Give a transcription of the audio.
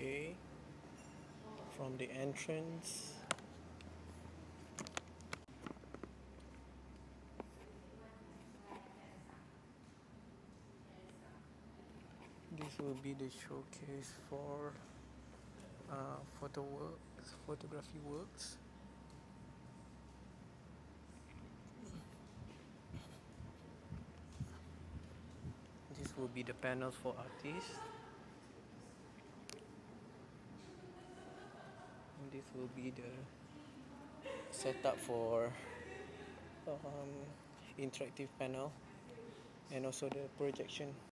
okay. From the entrance. This will be the showcase for uh, photo works photography works. This will be the panels for artists this will be the setup for um, interactive panel and also the projection